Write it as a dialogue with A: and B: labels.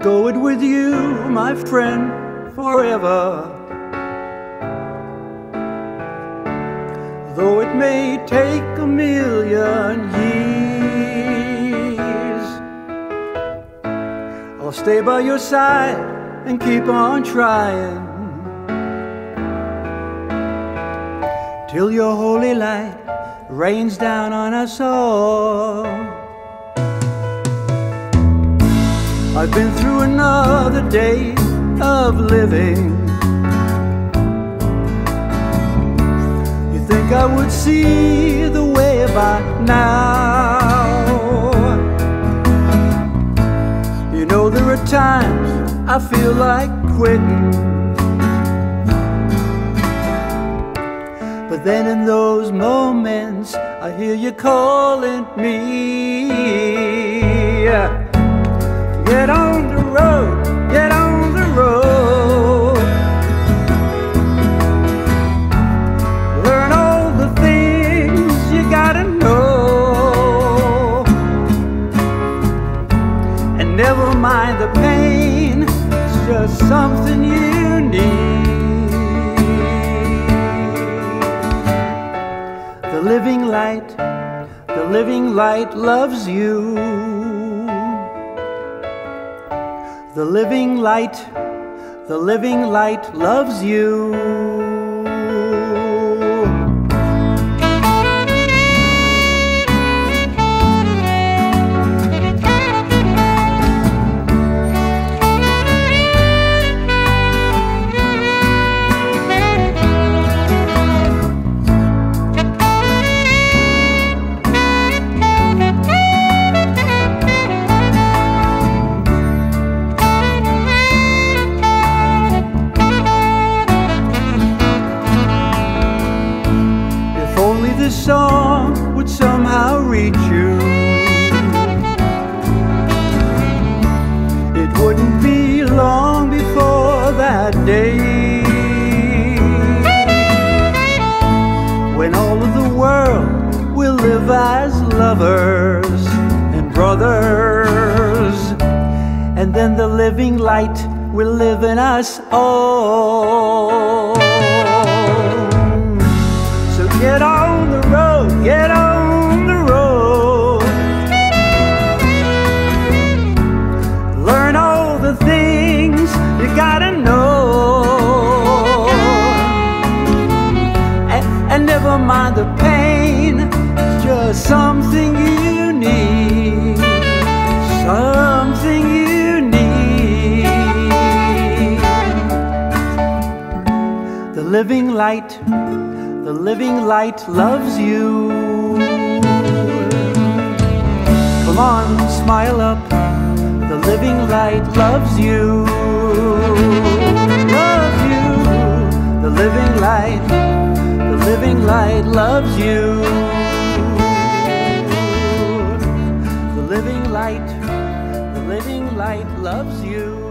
A: go it with you, my friend, forever. Though it may take a million years, I'll stay by your side and keep on trying till your holy light rains down on us all. I've been through another day of living. You think I would see the way by now? You know, there are times I feel like quitting. But then in those moments, I hear you calling me. Get on the road, get on the road. Learn all the things you gotta know. And never mind the pain, it's just something you need. The living light, the living light loves you. The living light, the living light loves you. Song would somehow reach you. It wouldn't be long before that day when all of the world will live as lovers and brothers, and then the living light will live in us all. Mind the pain, it's just something you need. Something you need. The living light the living light loves you. Come on, smile up. The living light loves you. Loves you. The living light, living light loves you. The living light, the living light loves you.